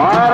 All right.